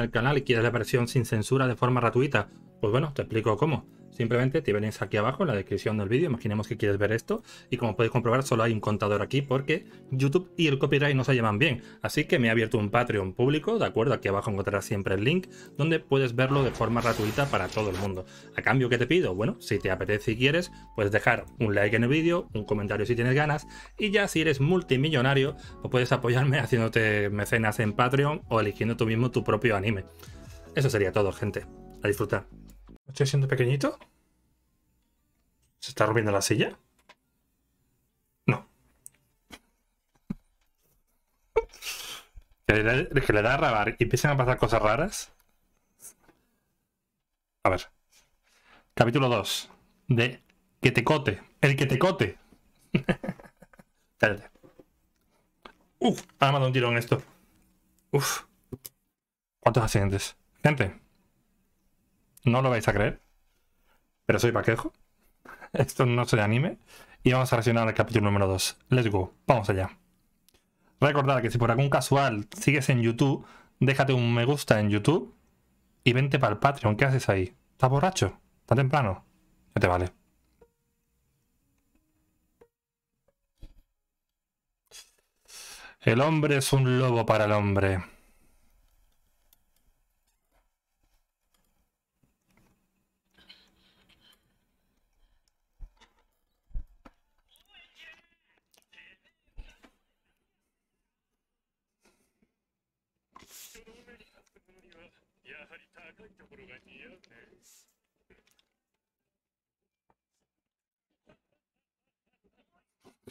el canal y quieres la versión sin censura de forma gratuita, pues bueno, te explico cómo. Simplemente te venís aquí abajo en la descripción del vídeo, imaginemos que quieres ver esto, y como podéis comprobar solo hay un contador aquí porque YouTube y el copyright no se llevan bien. Así que me he abierto un Patreon público, de acuerdo, aquí abajo encontrarás siempre el link, donde puedes verlo de forma gratuita para todo el mundo. A cambio, ¿qué te pido? Bueno, si te apetece y quieres, puedes dejar un like en el vídeo, un comentario si tienes ganas, y ya si eres multimillonario, pues puedes apoyarme haciéndote mecenas en Patreon o eligiendo tú mismo tu propio anime. Eso sería todo, gente. A disfrutar. ¿Estoy siendo pequeñito? ¿Se está rompiendo la silla? No. Que le, que le da a grabar y empiezan a pasar cosas raras. A ver. Capítulo 2. De Que te cote. El que te cote. Cállate. Uf, ha mandado un tirón esto. Uf. ¿Cuántos accidentes? Gente. No lo vais a creer. Pero soy paquejo. Esto no soy anime. Y vamos a reaccionar al capítulo número 2. Let's go. Vamos allá. Recordad que si por algún casual sigues en YouTube, déjate un me gusta en YouTube y vente para el Patreon. ¿Qué haces ahí? ¿Estás borracho? ¿Está temprano? Ya te vale. El hombre es un lobo para el hombre.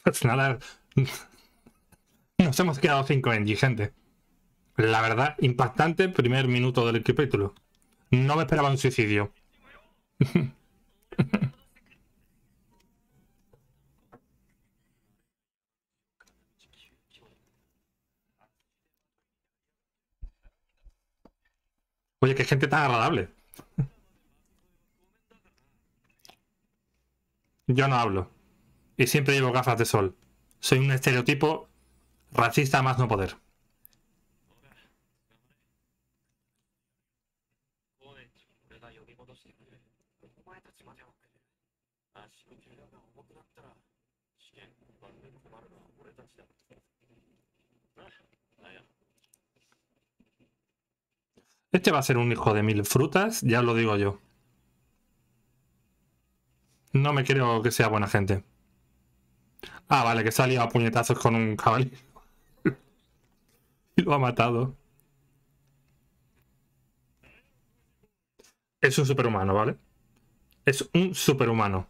Pues nada, nos hemos quedado 5 en gente. La verdad, impactante primer minuto del capítulo. No me esperaba un suicidio. Oye, qué gente tan agradable. Yo no hablo. Y siempre llevo gafas de sol. Soy un estereotipo racista más no poder. Este va a ser un hijo de mil frutas, ya lo digo yo. No me creo que sea buena gente. Ah, vale, que salió a puñetazos con un caballo. y lo ha matado. Es un superhumano, ¿vale? Es un superhumano.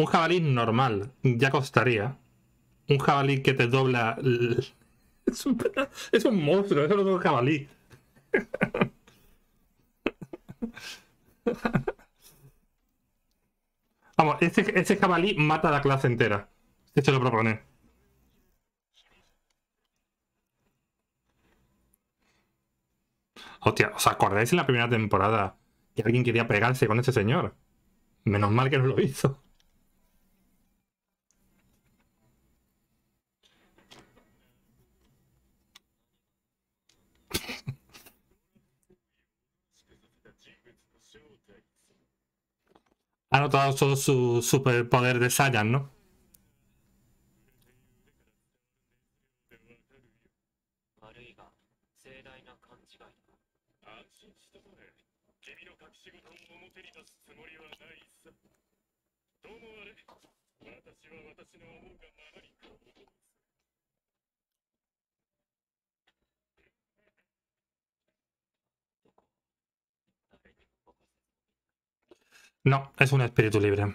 Un jabalí normal ya costaría. Un jabalí que te dobla. Es un, es un monstruo, eso no es un jabalí. Vamos, ese, ese jabalí mata a la clase entera. Si se lo propone. Hostia, ¿os acordáis en la primera temporada que alguien quería pegarse con ese señor? Menos mal que no lo hizo. Ha notado todo su superpoder de Saiyan, ¿no? No, es un espíritu libre.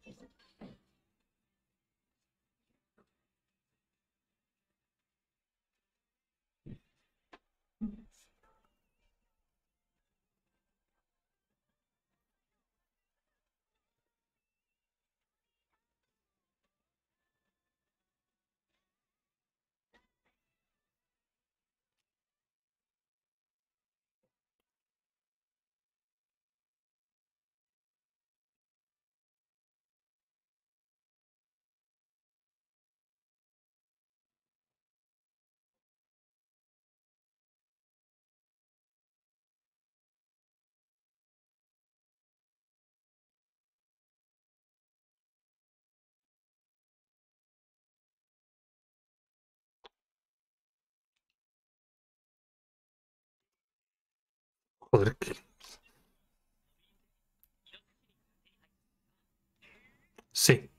Joder, que... Sí.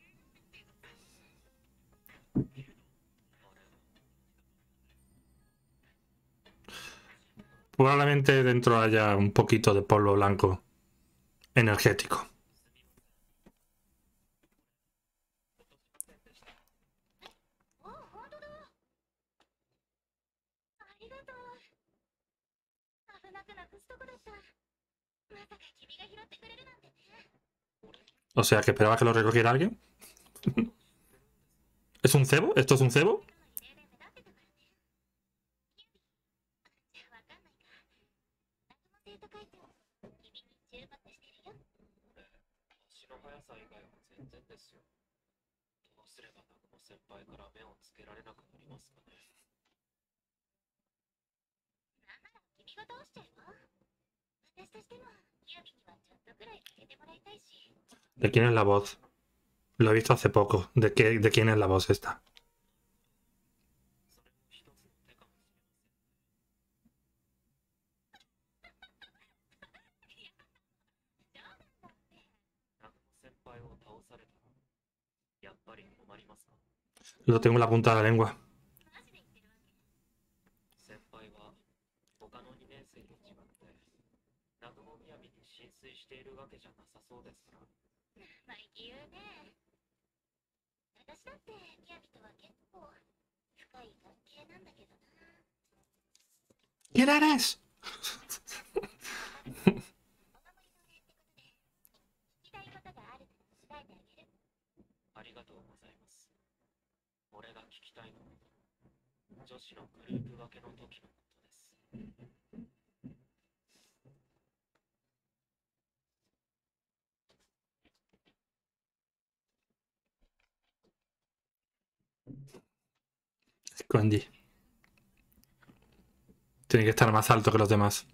Probablemente dentro haya un poquito de polvo blanco energético. O sea, que esperaba que lo recogiera alguien. ¿Es un cebo? ¿Esto es un cebo? ¿De quién es la voz? Lo he visto hace poco. ¿De, qué, de quién es la voz esta? Lo tengo en la punta de la lengua. そうですよ生意気言うね私だってみやびとは結構深い関係なんだけどな Get that ass! ありがとうございます。俺が聞きたいのは、女子のグループ分けの時のことです。Tiene que estar más alto que los demás.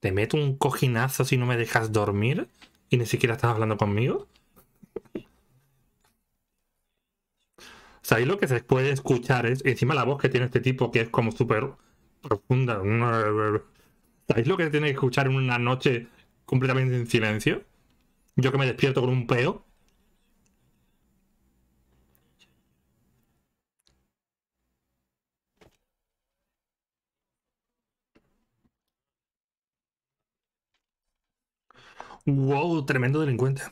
¿Te meto un cojinazo si no me dejas dormir? ¿Y ni siquiera estás hablando conmigo? ¿Sabéis lo que se puede escuchar? Es encima la voz que tiene este tipo que es como súper profunda. ¿Sabéis lo que tiene que escuchar en una noche completamente en silencio? Yo que me despierto con un peo. Wow, tremendo delincuente.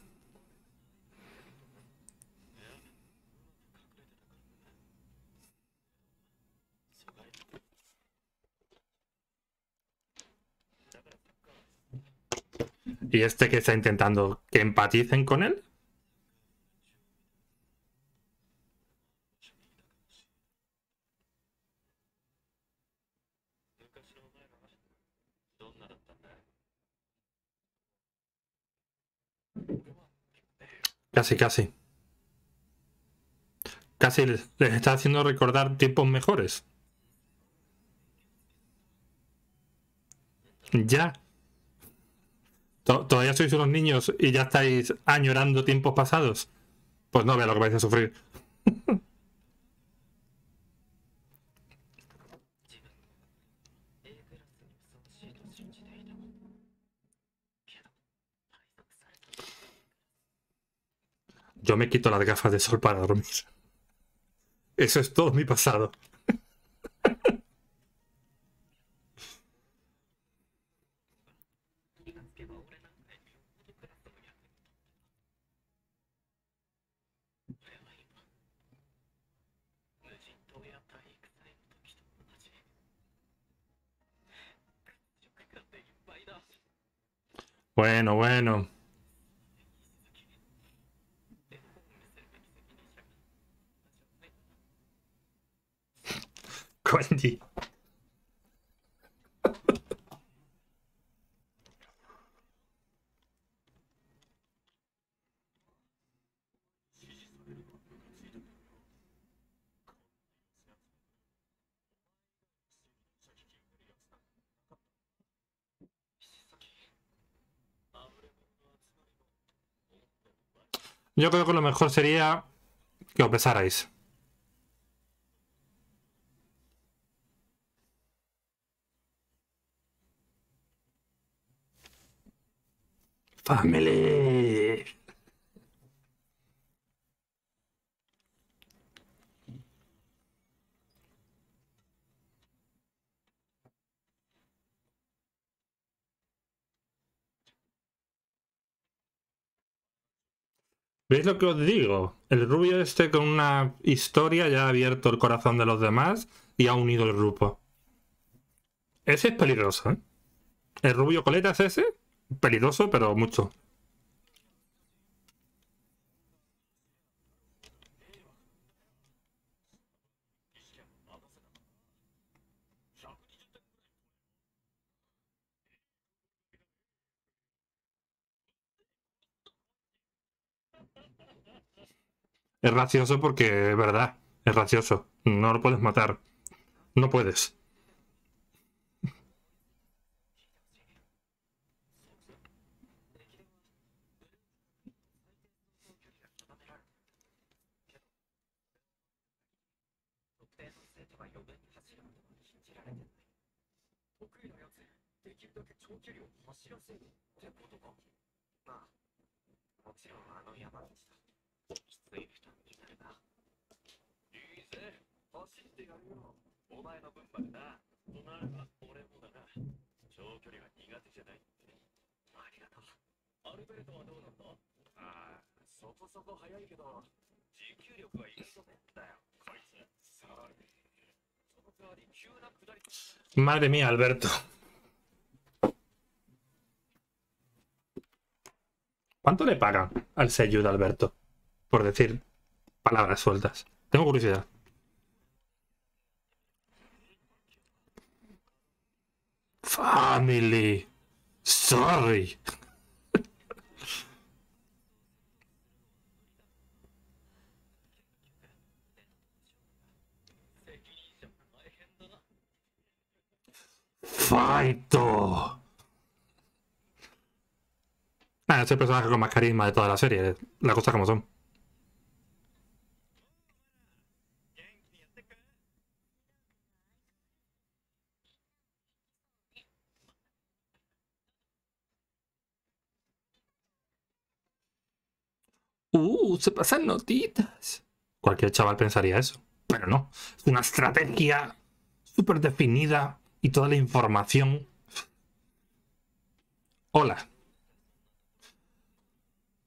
¿Y este que está intentando que empaticen con él? Casi, casi. Casi les está haciendo recordar tiempos mejores. Ya. To- ¿Todavía sois unos niños y ya estáis añorando tiempos pasados? Pues no vea lo que vais a sufrir. Yo me quito las gafas de sol para dormir. Eso es todo mi pasado. 気が Yo creo que lo mejor sería que os besarais. Family. ¿Veis lo que os digo? El rubio este con una historia ya ha abierto el corazón de los demás y ha unido el grupo. Ese es peligroso, ¿eh? El rubio coleta es ese. Peligroso, pero mucho. Es gracioso porque es verdad. Es gracioso. No lo puedes matar. No puedes. お前の分までなとなれば俺もだな長距離が苦手じゃないってありがとうアルベルトはどうなんだああそこそこ速いけど持久力はいいとねんだよこいつさあその代わり急な下り Madre mía, Alberto. ¿Cuánto le pagan al sello de Alberto? Por decir palabras sueltas. Tengo curiosidad. Family. Sorry. Faito. Ah, es el personaje con más carisma de toda la serie. Las cosas como son. Uh, se pasan notitas. Cualquier chaval pensaría eso. Pero no. Es una estrategia súper definida y toda la información. Hola.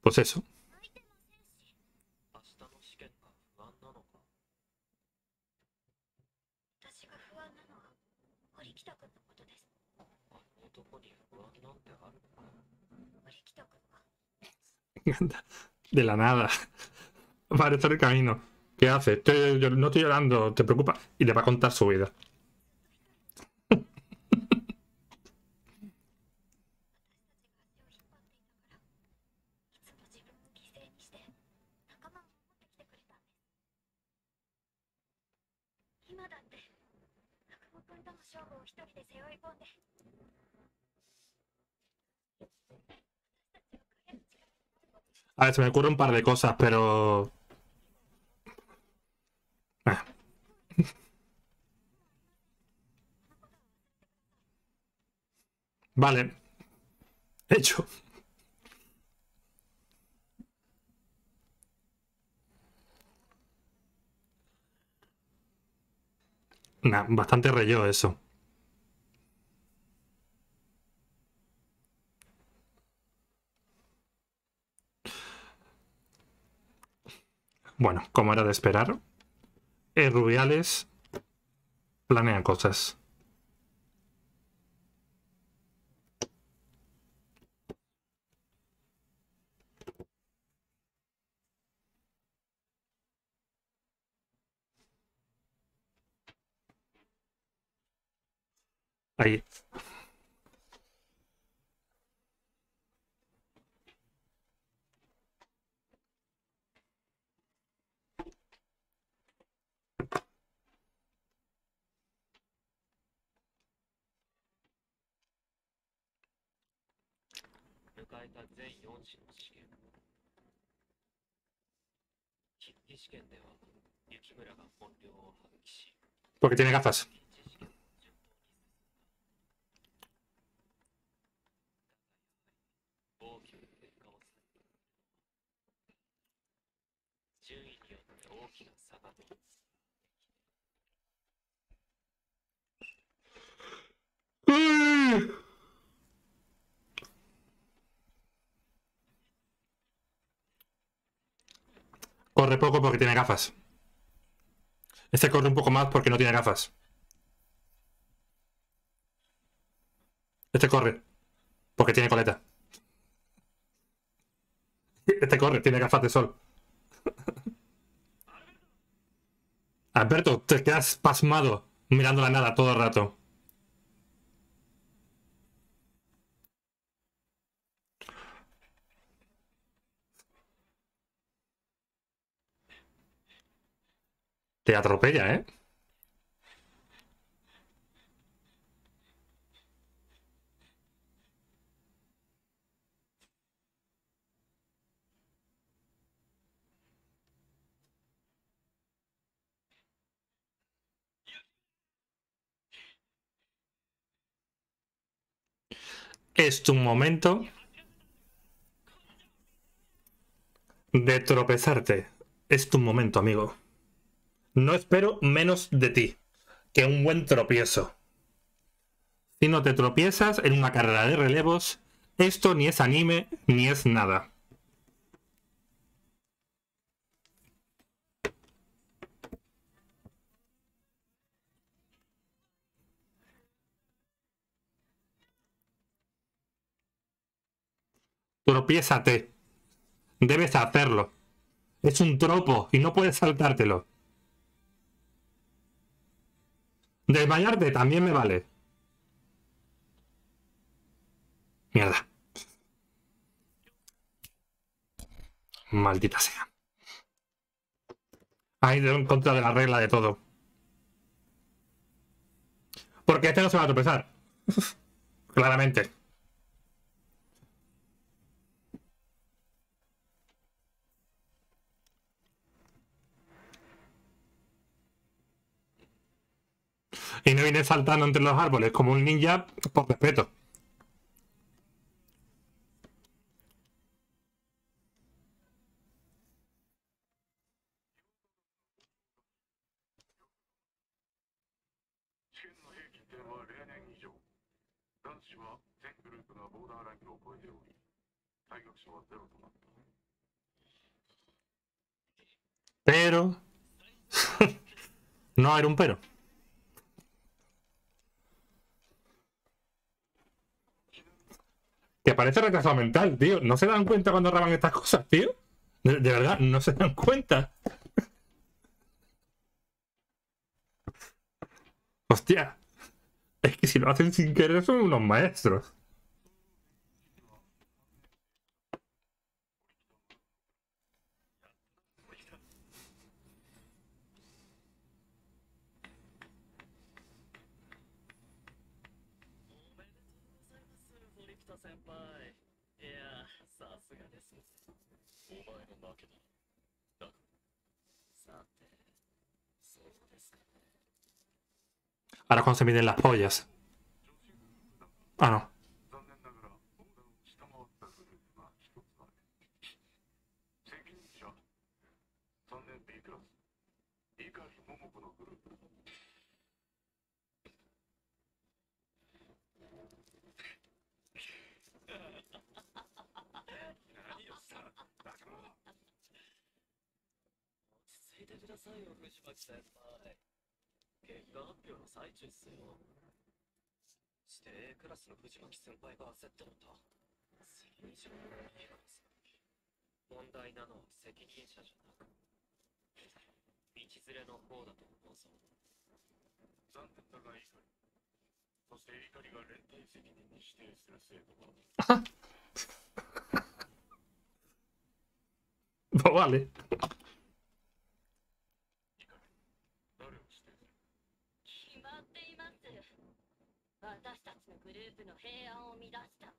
Pues eso. de la nada. Para el camino. ¿Qué haces? Estoy, yo, no estoy llorando, te preocupa. Y le va a contar su vida. A ver, se me ocurre un par de cosas, pero. Ah. Vale. Hecho. Nah, bastante relleno eso. Bueno, como era de esperar, eh, Rubiales planea cosas. Ahí. えた全4種の試験筆記試験では雪村が本領を発揮し Porque tiene gafas. Corre poco porque tiene gafas. Este corre un poco más porque no tiene gafas. Este corre porque tiene coleta. Este corre, tiene gafas de sol. Alberto, te quedas pasmado mirando la nada todo el rato. Te atropella, ¿eh? Es tu momento de tropezarte. Es tu momento, amigo. No espero menos de ti que un buen tropiezo. Si no te tropiezas en una carrera de relevos, esto ni es anime ni es nada. Tropiézate. Debes hacerlo. Es un tropo y no puedes saltártelo. Desmayarte también me vale. Mierda. Maldita sea. Ha ido en contra de la regla de todo. Porque este no se va a tropezar. Claramente. Y no viene saltando entre los árboles como un ninja por respeto. Pero... no era un pero. Que parece retrasado mental, tío. ¿No se dan cuenta cuando graban estas cosas, tío? De verdad, no se dan cuenta. Hostia. Es que si lo hacen sin querer son unos maestros. すがですお前の負けだ。さてそうですか Ahora cuando se miden las pollas. Ah, no. ださいよ藤巻先輩結果発表の最中っすよして A クラスの藤巻先輩が焦ったのだ責任者の B クラス問題なのは責任者じゃなく道連れの方だと思うぞ残念だが碇。そして碇が連帯責任に指定する生徒は、Pues vale. 誰を指定する決まっています私たちのグループの平安を乱した。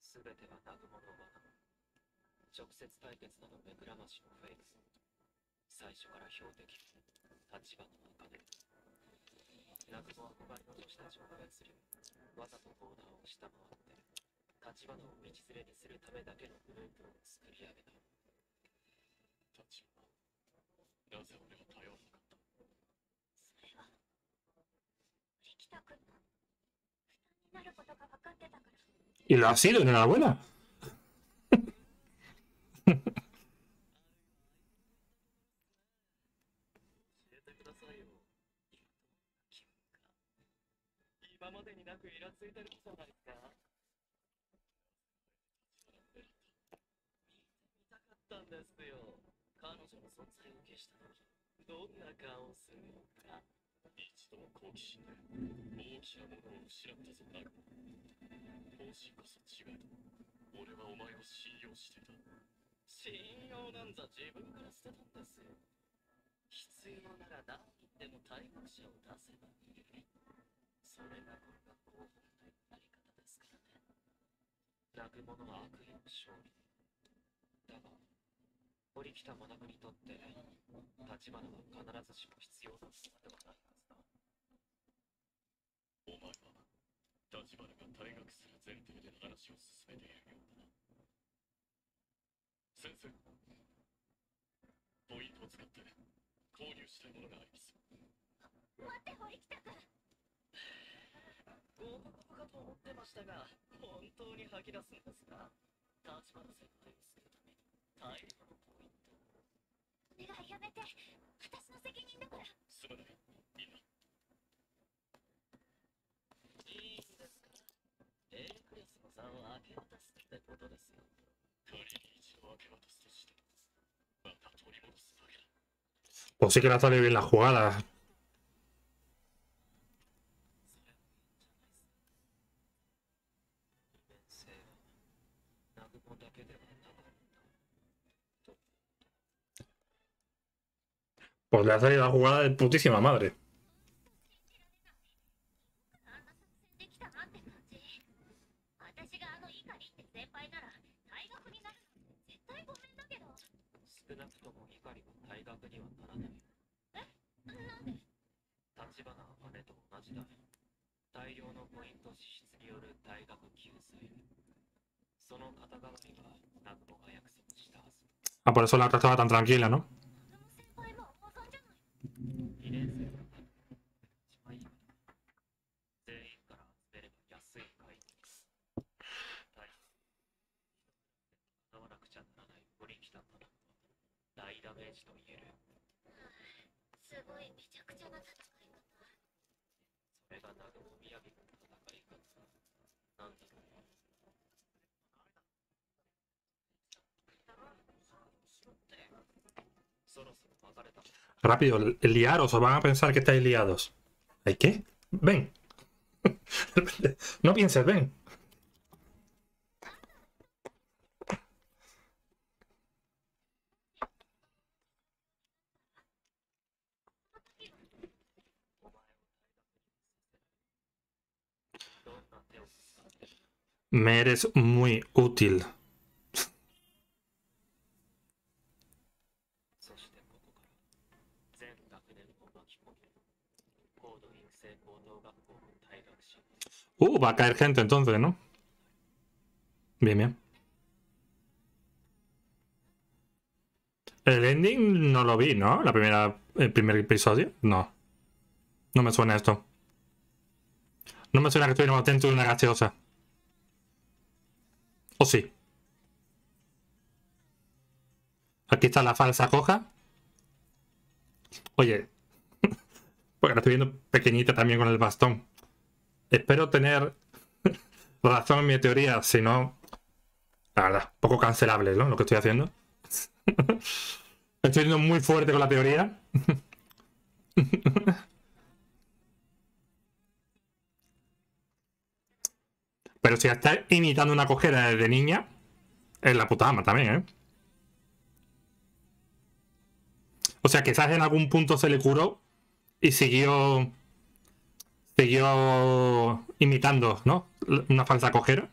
すべては南雲の罠直接対決など目くらましのフェイク最初から標的立場の中で。南雲は他の女子たちを操りわざとボーダーを下回って立花を道連れにするためだけのグループを作り上げた。立花。なぜ俺は頼らなかったそれは力田君の負担になることが分かってたから Y lo ha sido, enhorabuena. 一度は好奇心で大きなものを失ったぞだがモ本心こそ違えど俺はお前を信用してた信用なんざ自分から捨てたんです必要なら何言っても対抗者を出せばいいそれがこれが後輩のやり方ですからね泣く者は悪意の勝利だが堀北学にとって立花は必ずしも必要なものではな。いはずだお前は立花が退学する前提で話を進めているようだな。先生ポイントを使って購入したいものがあります。待って堀北君。合格かと思ってましたが本当に吐き出すんですか立花先輩を救うために大量の 願いやめて私の責任だからすまないいいないいんですか A クラスの座を明け渡すってことですよ仮に一度明け渡すとしてまた取り戻すだけだ Pues sí que le ha salido bien la jugada. Pues le ha salido la jugada de putísima madre. Ah, por eso la otra estaba tan tranquila, ¿no? ごいめちゃくちゃな戦い方それが南雲みやびの戦い方なんだろうそろそろ別れた Rápido, liaros o van a pensar que estáis liados. ¿Hay qué? Ven. no pienses, ven. Me eres muy útil. Uh, va a caer gente entonces, ¿no? Bien, bien. El ending no lo vi, ¿no? La primera, el primer episodio. No. No me suena esto. No me suena que estuviéramos dentro de una gaseosa. ¿O sí? Aquí está la falsa coja. Oye. Porque la estoy viendo pequeñita también con el bastón. Espero tener razón en mi teoría, si no, la verdad, poco cancelable, ¿no? Lo que estoy haciendo. estoy yendo muy fuerte con la teoría. Pero si está imitando una cojera de niña, es la puta ama también, ¿eh? O sea, quizás en algún punto se le curó y siguió siguió imitando, ¿no? Una falsa cojera.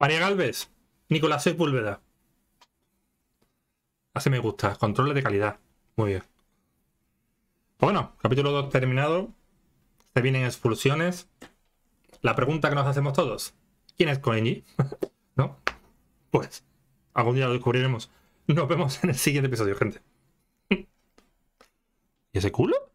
María Galvez, Nicolás Sepúlveda. Así me gusta, controles de calidad. Muy bien. Pues bueno, capítulo 2 terminado. Se vienen expulsiones. La pregunta que nos hacemos todos: ¿quién es Koenji? ¿No? Pues algún día lo descubriremos. Nos vemos en el siguiente episodio, gente. ¿Y ese culo?